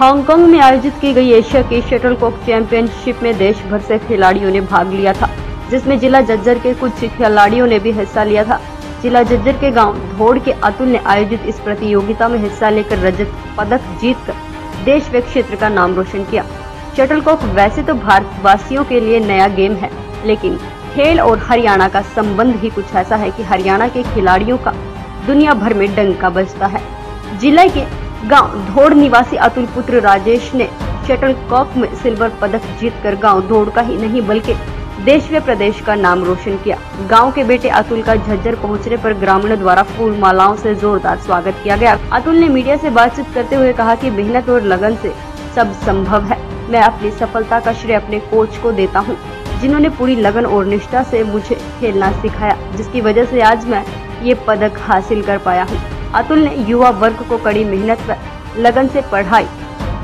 Hong Kong में आयोजित की गई एशिया की शटल कॉक चैंपियनशिप में देश भर से खिलाड़ियों ने भाग लिया था, जिसमें जिला जज्जर के कुछ खिलाड़ियों ने भी हिस्सा लिया था। जिला जज्जर के गाँव धोड़ के अतुल ने आयोजित इस प्रतियोगिता में हिस्सा लेकर रजत पदक जीतकर देश व क्षेत्र का नाम रोशन किया। शटल कॉक वैसे तो भारतवासियों के लिए नया गेम है, लेकिन खेल और हरियाणा का संबंध ही कुछ ऐसा है कि हरियाणा के खिलाड़ियों का दुनिया भर में डंका बजता है। ज़िले के गाँव धोड़ निवासी अतुल पुत्र राजेश ने शटल कॉक में सिल्वर पदक जीतकर गाँव धोड़ का ही नहीं, बल्कि देश व प्रदेश का नाम रोशन किया। गाँव के बेटे अतुल का झज्जर पहुँचने पर ग्रामीणों द्वारा फूल मालाओं से जोरदार स्वागत किया गया। अतुल ने मीडिया से बातचीत करते हुए कहा कि मेहनत और लगन से सब संभव है। मैं अपनी सफलता का श्रेय अपने कोच को देता हूँ, जिन्होंने पूरी लगन और निष्ठा से मुझे खेलना सिखाया, जिसकी वजह से आज मैं ये पदक हासिल कर पाया हूँ। अतुल ने युवा वर्ग को कड़ी मेहनत व लगन से पढ़ाई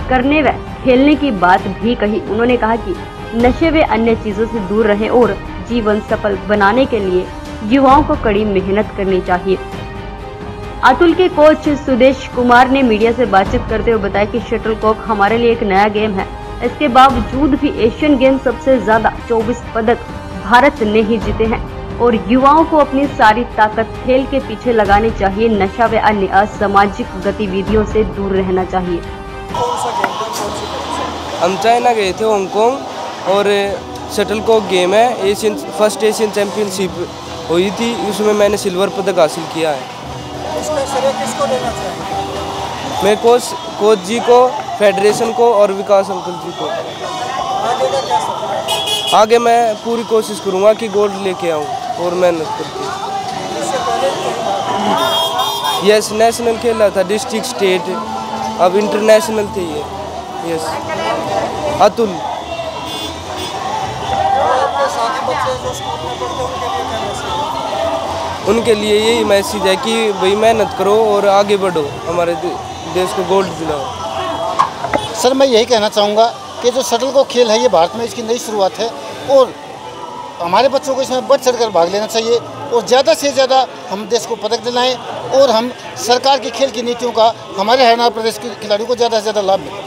करने व खेलने की बात भी कही। उन्होंने कहा कि नशे व अन्य चीज़ों से दूर रहे और जीवन सफल बनाने के लिए युवाओं को कड़ी मेहनत करनी चाहिए। अतुल के कोच सुदेश कुमार ने मीडिया से बातचीत करते हुए बताया कि शटल कॉक हमारे लिए एक नया गेम है। इसके बावजूद भी एशियन गेम सबसे ज़्यादा 24 पदक भारत ने ही जीते हैं। और युवाओं को अपनी सारी ताकत खेल के पीछे लगानी चाहिए। नशा व अन्य असामाजिक गतिविधियों से दूर रहना चाहिए। हम चाइना गए थे हांगकांग और शटल कॉक गेम है। एशियन फ़र्स्ट एशियन चैम्पियनशिप हुई थी। उसमें मैंने सिल्वर पदक हासिल किया है। इसका श्रेय किसको देना चाहिए मैं कोच कोच जी को फेडरेशन को और विकास अंकल जी को। है आगे मैं पूरी कोशिश करूँगा कि गोल्ड लेके आऊँ। और मेहनत भाग यस नेशनल खेला था डिस्ट्रिक्ट स्टेट अब इंटरनेशनल थे ये। यस अतुल। उनके लिए यही मैसेज है कि भाई मेहनत करो और आगे बढ़ो, हमारे देश को गोल्ड दिलाओ। सर, मैं यही कहना चाहूँगा कि जो शटल को खेल है, ये भारत में इसकी नई शुरुआत है और हमारे बच्चों को इसमें बढ़ चढ़ कर भाग लेना चाहिए और ज़्यादा से ज़्यादा हम देश को पदक दिलाएँ और हम सरकार की खेल की नीतियों का हमारे हरियाणा प्रदेश के खिलाड़ियों को ज़्यादा से ज़्यादा लाभ मिले।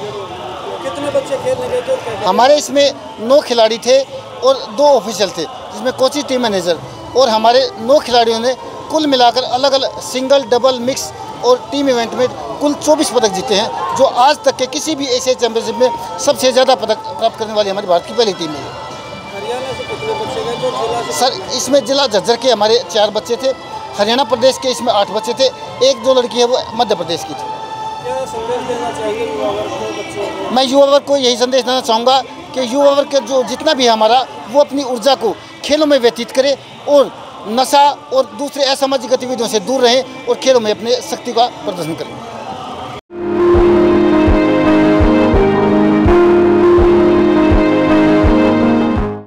कितने बच्चे खेलने गए थे हमारे इसमें नौ खिलाड़ी थे और दो ऑफिशियल थे जिसमें कोचिंग टीम मैनेजर और हमारे नौ खिलाड़ियों ने कुल मिलाकर अलग अलग सिंगल डबल मिक्स और टीम इवेंट में कुल 24 पदक जीते हैं जो आज तक के किसी भी एशिया चैंपियनशिप में सबसे ज़्यादा पदक प्राप्त करने वाली हमारी भारत की पहली टीम है। सर, इसमें जिला झज्जर के हमारे चार बच्चे थे। हरियाणा प्रदेश के इसमें आठ बच्चे थे। एक जो लड़की है, वो मध्य प्रदेश की थी। मैं युवा वर्ग को यही संदेश देना चाहूँगा कि युवा वर्ग का जो जितना भी हमारा, वो अपनी ऊर्जा को खेलों में व्यतीत करे और नशा और दूसरे असामाजिक गतिविधियों से दूर रहें और खेलों में अपने शक्ति का प्रदर्शन करें।